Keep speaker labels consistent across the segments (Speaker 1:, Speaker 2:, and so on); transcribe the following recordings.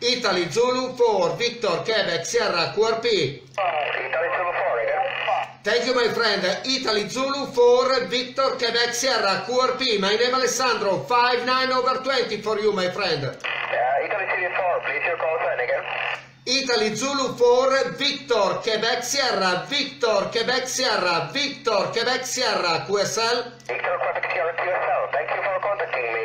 Speaker 1: Italy Zulu 4 Victor Quebec Sierra QRP.
Speaker 2: Italy Zulu 4 again.
Speaker 1: Thank you my friend. Italy Zulu 4 Victor Quebec Sierra QRP. My name Alessandro 59 over 20 for you my friend.
Speaker 2: Uh, Italy Zulu 4, please your call sign again.
Speaker 1: Italy Zulu 4 Victor Quebec Sierra Victor Quebec Sierra Victor Quebec Sierra QSL
Speaker 2: Victor Quebec Sierra QSL, thank you for contacting me,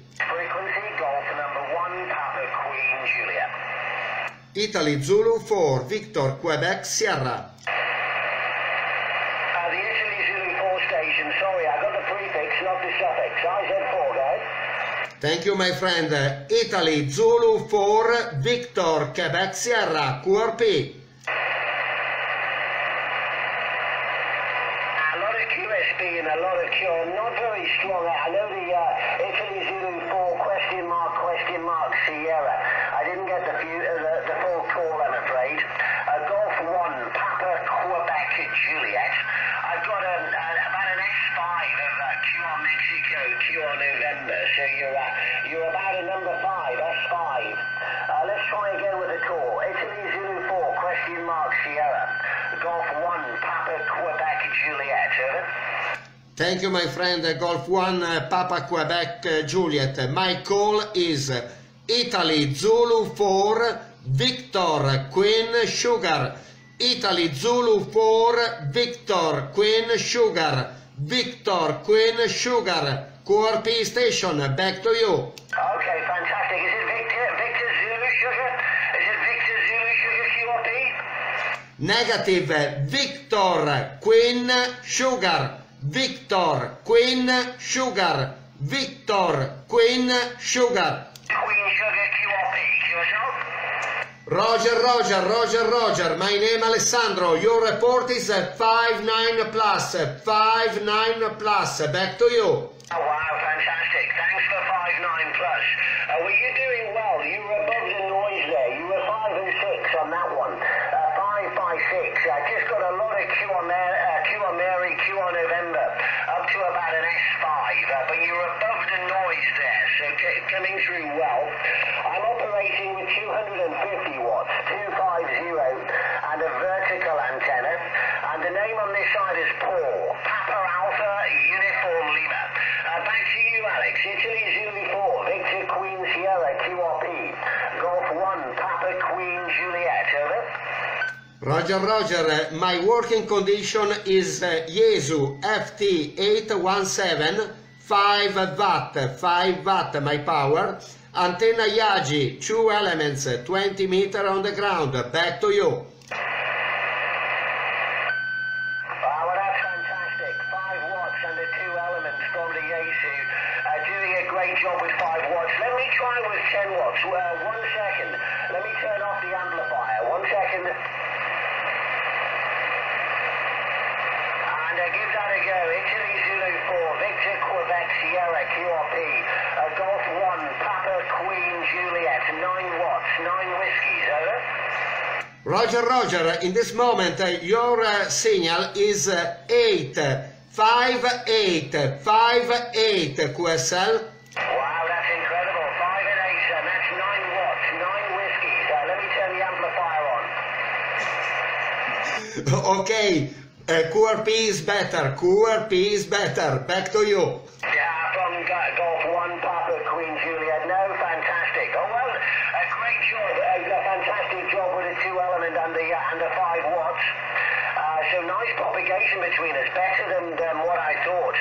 Speaker 1: Italy Zulu 4 Victor Quebec Sierra.
Speaker 2: Uh, the Italy Zulu 4 station, sorry, I got the prefix, not the suffix. IZ4, guys.
Speaker 1: Thank you my friend. Italy Zulu 4 Victor Quebec Sierra QRP.
Speaker 2: QSB and a lot of Q. Not very strong. I know the uh, Italy Zulu 4 question mark question mark Sierra. I didn't get the, few, uh, the, the full call, I'm afraid. Uh, Golf 1, Papa Quebec Juliet. I've got a, a, about an S5 of uh, QR Mexico, QR November. So you're, uh, you're about a number
Speaker 1: Thank you, my friend. Golf 1, uh, Papa Quebec Juliet. My call is Italy Zulu 4, Victor Queen Sugar. Italy Zulu 4, Victor Queen Sugar. Victor Queen Sugar. QRP station, back to you.
Speaker 2: Okay, fantastic. Is it Victor, Victor Zulu Sugar? Is it Victor Zulu Sugar QRP?
Speaker 1: Negative, Victor Queen Sugar. Victor Queen Sugar. Victor Queen Sugar.
Speaker 2: Queen Sugar QRP.
Speaker 1: Roger, Roger, Roger, Roger. My name Alessandro. Your report is uh, 5-9 plus. 5-9 plus. Back to you.
Speaker 2: Oh, wow, fantastic. Thanks for 5-9 plus. Uh, well, you're doing well. You were above the noise there. You were 5 and 6 on that one. Uh, 5 by 6. I just got a lot of Q on, Mary, uh, Q on Mary, Q on November, up to about an S5. Uh, but you're above the noise there, so coming through well. I'm operating with 250 watts, 250, and a vertical antenna. And the name on this side is Paul. Papa Alpha Uniform Lima. Uh, back to you, Alex. Italy Zulu 4, Victor Queen Sierra QRP. Golf 1, Papa Queen Juliet. Over.
Speaker 1: Roger, Roger. Uh, My working condition is uh, Yaesu FT817, 5 watt, 5 watt my power. Antenna Yagi, two elements, 20 meter on the ground. Back to you.
Speaker 2: Wow, well, that's fantastic. Five watts and the two elements from the Yaesu. Doing a great job with five watts. Let me try with 10 watts. Uh, one second. Let me turn off the amplifier. One second. And give that a go. Italy Zulu 4, Victor Quebec Sierra QRP. Uh, Golf 1, Papa Queen Juliet. 9 watts, 9 whiskies. Over.
Speaker 1: Roger, Roger, in this moment uh, your uh, signal is uh, 8, 5, 8, 5, 8 QSL.
Speaker 2: Wow, that's incredible. 5 and 8, and that's 9 watts, 9 whiskies. Uh, let me turn the amplifier on.
Speaker 1: okay, uh, QRP is better, QRP is better. Back to you.
Speaker 2: Yeah, from Golf 1, Papa Queen Juliet. No, fantastic. Oh, well, a great job. A, a fantastic job with the 2 element and the, uh, and the 5 watts. Uh, so nice propagation between us, better than um, what I thought.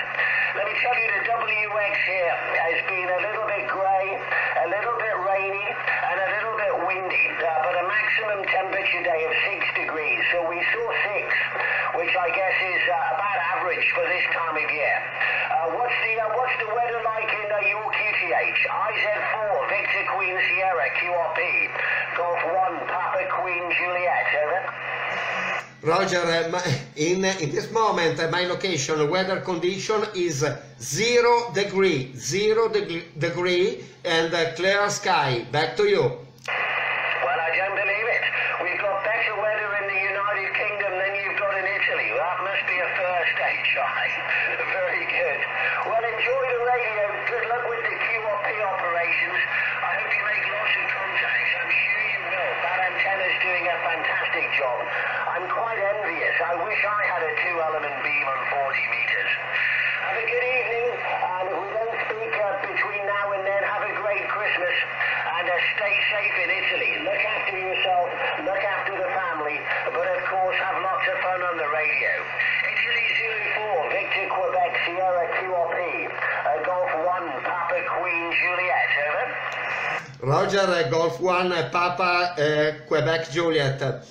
Speaker 2: Let me tell you, the WX here has been a little bit grey, a little bit rainy, and a little bit windy, uh, but a maximum temperature day of 6 degrees. So we saw 6, which I guess is uh, about average for this time of year. Uh, what's the uh, what's the weather like in uh, your QTH? IZ4, Victor Queen Sierra, QRP. Golf 1, Papa Queen Juliet, over.
Speaker 1: Roger, uh, in, in this moment, uh, my location weather condition is zero degree, zero deg- degree, and uh, clear sky. Back to you.
Speaker 2: Well, I don't believe it. We've got better weather in the United Kingdom than you've got in Italy. That must be a first, HI. Very good. Well, enjoy the radio. Good luck with the Operations. I hope you make lots of contacts. I'm sure you will. That antenna's doing a fantastic job. I'm quite envious. I wish I had a two-element beam on 40 meters. Have a good evening, and if we don't speak uh, between now and then, have a great Christmas, and uh, stay safe in Italy. Look after yourself, look after the family, but of course have lots of fun on the radio. Italy Zulu 4, Victor Quebec Sierra QRP,
Speaker 1: Roger, uh, Golf 1, uh, Papa, uh, Quebec, Juliet.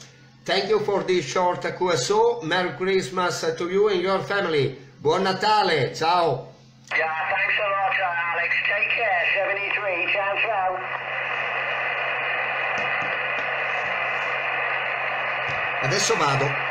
Speaker 1: Thank you for this short QSO. Merry Christmas to you and your family. Buon Natale, ciao.
Speaker 2: Yeah, thanks a lot, Alex. Take care, 73. Ciao, ciao.
Speaker 1: Adesso vado.